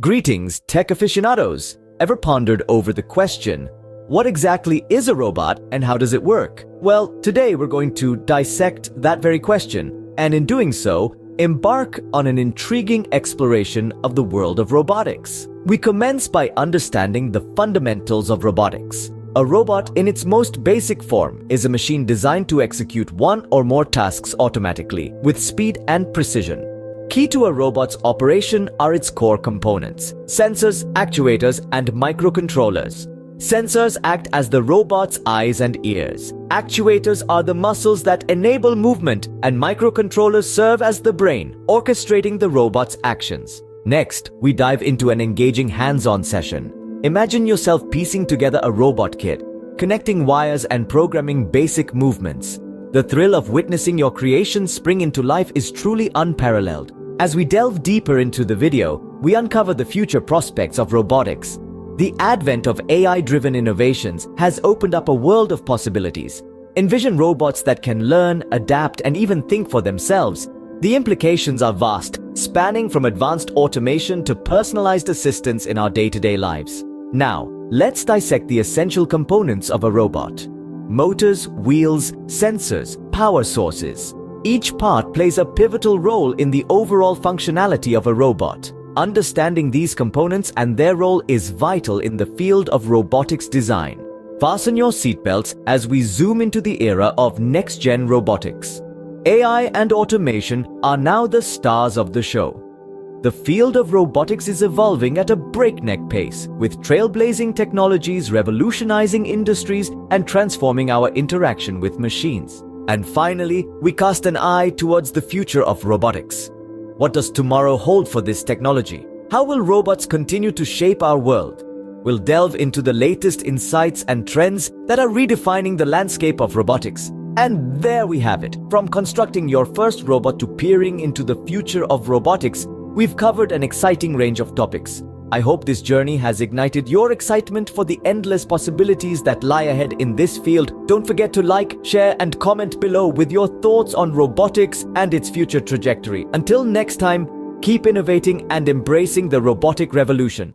Greetings, tech aficionados! Ever pondered over the question, what exactly is a robot and how does it work? Well, today we're going to dissect that very question, and in doing so, embark on an intriguing exploration of the world of robotics. We commence by understanding the fundamentals of robotics. A robot, in its most basic form, is a machine designed to execute one or more tasks automatically, with speed and precision. Key to a robot's operation are its core components sensors, actuators, and microcontrollers. Sensors act as the robot's eyes and ears. Actuators are the muscles that enable movement, and microcontrollers serve as the brain, orchestrating the robot's actions. Next, we dive into an engaging hands on session. Imagine yourself piecing together a robot kit, connecting wires and programming basic movements. The thrill of witnessing your creation spring into life is truly unparalleled. As we delve deeper into the video, we uncover the future prospects of robotics. The advent of AI-driven innovations has opened up a world of possibilities. Envision robots that can learn, adapt, and even think for themselves. The implications are vast, spanning from advanced automation to personalized assistance in our day-to-day lives. Now, let's dissect the essential components of a robot. Motors, wheels, sensors, power sources. Each part plays a pivotal role in the overall functionality of a robot. Understanding these components and their role is vital in the field of robotics design. Fasten your seatbelts as we zoom into the era of next-gen robotics. AI and automation are now the stars of the show. The field of robotics is evolving at a breakneck pace, with trailblazing technologies revolutionizing industries and transforming our interaction with machines. And finally, we cast an eye towards the future of robotics. What does tomorrow hold for this technology? How will robots continue to shape our world? We'll delve into the latest insights and trends that are redefining the landscape of robotics. And there we have it. From constructing your first robot to peering into the future of robotics, we've covered an exciting range of topics. I hope this journey has ignited your excitement for the endless possibilities that lie ahead in this field. Don't forget to like, share, and comment below with your thoughts on robotics and its future trajectory. Until next time, keep innovating and embracing the robotic revolution.